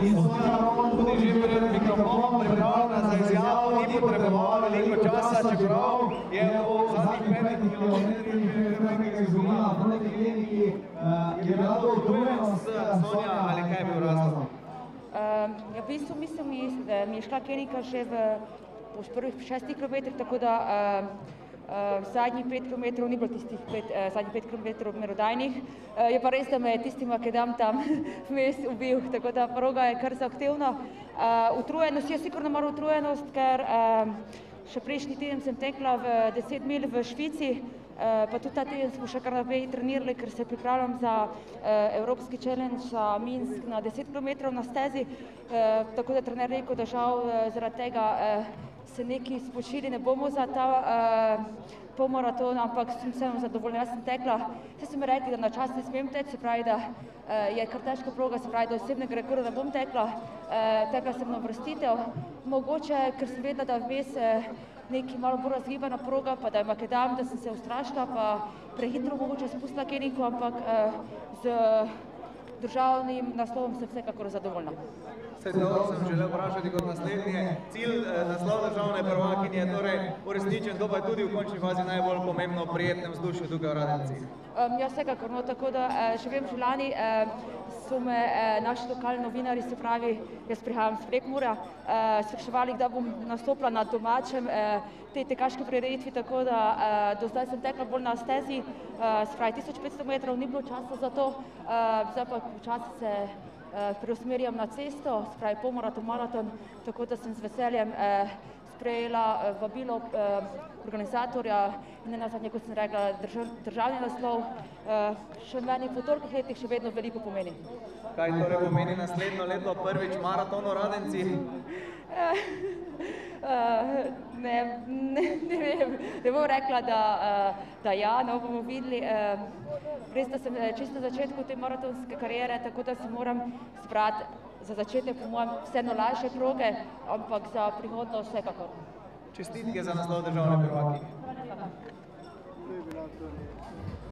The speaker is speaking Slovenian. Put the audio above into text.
tudi že pred mikrofonom pripravljena za izjavo, ni potrebovala veliko časa, čeprav je v zadnjih petih kilometrih že nekaj izgubila proti kliniki, je bila to utrujenost, Sonja, ali kaj je bil razlog? Um, ja, v bistvu mislim, mi, da mi je šla Kenika že v, v prvih šestih kilometrih, tako da um, uh, zadnjih pet kilometrov ni bilo tistih pet, uh, zadnjih pet kilometrov merodajnih. Uh, je pa res, da me je tisti makadam tam vmes ubil, tako da proga je kar zahtevna. Uh, utrujenost, jaz sigurno moram utrujenost, ker um, še prejšnji teden sem tekla v 10 mil v Švici, Uh, pa tudi ta teden smo še kar naprej trenirali, ker se pripravljam za uh, Evropski challenge za Minsk na 10 km na stezi. Uh, tako da trener rekel, da žal uh, zaradi tega uh, se neki spočili ne bomo za ta uh, polmaraton, ampak sem vseeno zadovoljna. Jaz sem tekla, vse so mi rekli, da na čas ne smem teči, se pravi, da uh, je kar težka proga, se pravi, da osebnega rekorda ne bom tekla. Uh, tekla sem na vrstitev, mogoče, ker sem vedela, da vmes uh, neki malo bolj razgibana proga, pa da je makedam, da sem se ustrašila, pa prehitro mogoče spustila Keniko, ampak eh, z državnim naslovom sem vsekakor zadovoljna. Vse to sem želel vprašati kot naslednje. Cilj eh, naslov državne prvakinje je torej uresničen, to pa je tudi v končni fazi najbolj pomembno v prijetnem vzdušju tukaj v Radenci. Um, ja, vsekakor, no, tako da eh, še vem, že lani eh, so me eh, naši lokalni novinari, se pravi, jaz prihajam z Prekmura, eh, spraševali, da bom nastopila na domačem eh, tej tekaški prireditvi, tako da eh, do zdaj sem tekla bolj na stezi, eh, se pravi, 1500 metrov ni bilo časa za to, eh, zdaj pa počasi se eh, preusmerjam na cesto, se pravi, pomaraton, maraton, tako da sem z veseljem eh, sprejela eh, vabilo eh, organizatorja in ne nazadnje, kot sem rekla, držav, državni naslov, eh, še meni po tolikih letih še vedno veliko pomeni. Kaj torej pomeni naslednjo leto prvič maraton v Radenci? Uh, ne, ne, ne vem, ne bom rekla, da, uh, da ja, no bomo videli. Uh, res, da sem čisto na začetku te maratonske karijere, tako da se moram zbrati za začetek, po mojem, vseeno lažje proge, ampak za prihodnost vsekakor. Čestitke za naslov državne prvakinje. Hvala lepa.